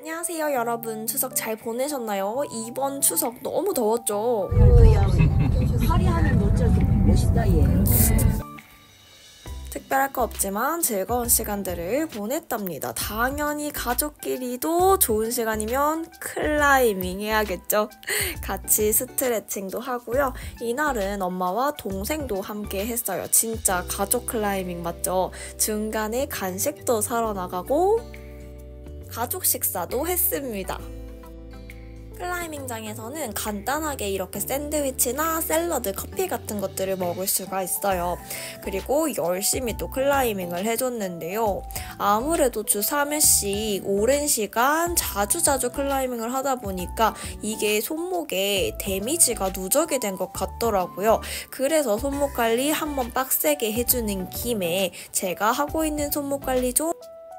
안녕하세요 여러분 추석 잘 보내셨나요? 이번 추석 너무 더웠죠? 화려하면 못저기 멋있다 얘. 특별할 거 없지만 즐거운 시간들을 보냈답니다. 당연히 가족끼리도 좋은 시간이면 클라이밍 해야겠죠. 같이 스트레칭도 하고요. 이날은 엄마와 동생도 함께 했어요. 진짜 가족 클라이밍 맞죠? 중간에 간식도 사러 나가고 가족 식사도 했습니다. 클라이밍장에서는 간단하게 이렇게 샌드위치나 샐러드, 커피 같은 것들을 먹을 수가 있어요. 그리고 열심히 또 클라이밍을 해줬는데요. 아무래도 주 3회씩 오랜 시간 자주자주 클라이밍을 하다 보니까 이게 손목에 데미지가 누적이 된 것 같더라고요. 그래서 손목 관리 한번 빡세게 해주는 김에 제가 하고 있는 손목 관리 좀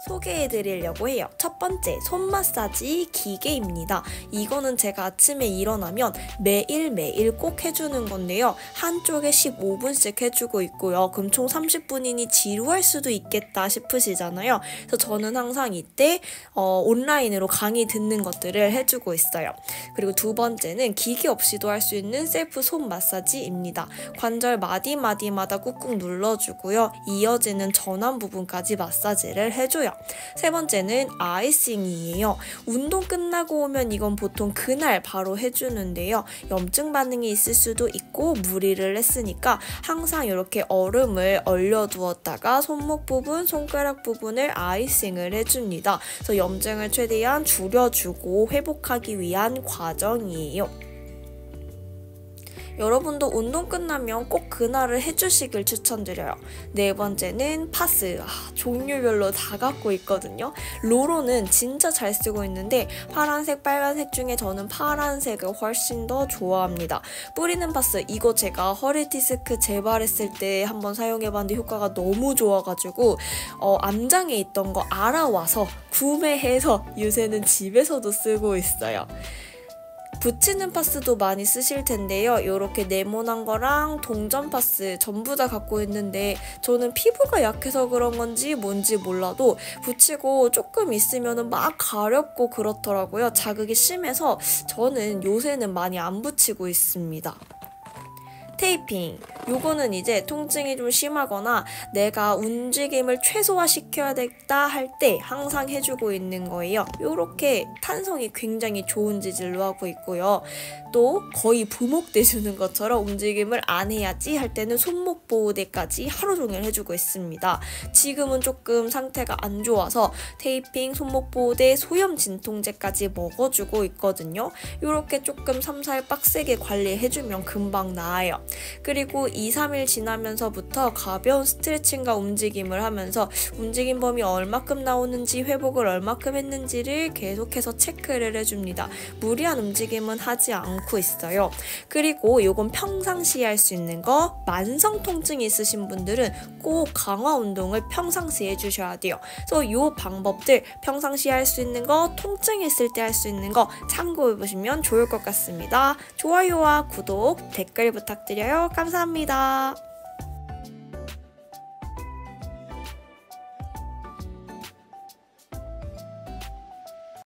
소개해 드리려고 해요. 첫 번째, 손 마사지 기계입니다. 이거는 제가 아침에 일어나면 매일매일 꼭 해주는 건데요. 한쪽에 15분씩 해주고 있고요. 그럼 총 30분이니 지루할 수도 있겠다 싶으시잖아요. 그래서 저는 항상 이때 어, 온라인으로 강의 듣는 것들을 해주고 있어요. 그리고 두 번째는 기계 없이도 할 수 있는 셀프 손 마사지입니다. 관절 마디마디마다 꾹꾹 눌러주고요. 이어지는 전완 부분까지 마사지를 해줘요. 세 번째는 아이싱이에요. 운동 끝나고 오면 이건 보통 그날 바로 해주는데요. 염증 반응이 있을 수도 있고 무리를 했으니까 항상 이렇게 얼음을 얼려두었다가 손목 부분, 손가락 부분을 아이싱을 해줍니다. 그래서 염증을 최대한 줄여주고 회복하기 위한 과정이에요. 여러분도 운동 끝나면 꼭 그날을 해주시길 추천드려요. 네 번째는 파스. 아, 종류별로 다 갖고 있거든요. 로로는 진짜 잘 쓰고 있는데 파란색, 빨간색 중에 저는 파란색을 훨씬 더 좋아합니다. 뿌리는 파스 이거 제가 허리 디스크 재발했을 때 한번 사용해봤는데 효과가 너무 좋아가지고 어, 암장에 있던 거 알아와서 구매해서 요새는 집에서도 쓰고 있어요. 붙이는 파스도 많이 쓰실 텐데요. 이렇게 네모난 거랑 동전 파스 전부 다 갖고 있는데 저는 피부가 약해서 그런 건지 뭔지 몰라도 붙이고 조금 있으면 막 가렵고 그렇더라고요. 자극이 심해서 저는 요새는 많이 안 붙이고 있습니다. 테이핑. 요거는 이제 통증이 좀 심하거나 내가 움직임을 최소화시켜야겠다 할 때 항상 해주고 있는 거예요. 요렇게 탄성이 굉장히 좋은 재질로 하고 있고요. 또 거의 부목돼주는 것처럼 움직임을 안 해야지 할 때는 손목 보호대까지 하루 종일 해주고 있습니다. 지금은 조금 상태가 안 좋아서 테이핑, 손목 보호대, 소염 진통제까지 먹어주고 있거든요. 이렇게 조금 3, 4일 빡세게 관리해주면 금방 나아요. 그리고 2, 3일 지나면서부터 가벼운 스트레칭과 움직임을 하면서 움직임 범위 얼마큼 나오는지 회복을 얼마큼 했는지를 계속해서 체크를 해줍니다. 무리한 움직임은 하지 않고 있어요. 그리고 이건 평상시에 할 수 있는 거 만성 통증이 있으신 분들은 꼭 강화 운동을 평상시에 해주셔야 돼요. 그래서 이 방법들 평상시에 할 수 있는 거 통증 있을 때 할 수 있는 거 참고해 보시면 좋을 것 같습니다. 좋아요와 구독, 댓글 부탁드려요. 감사합니다.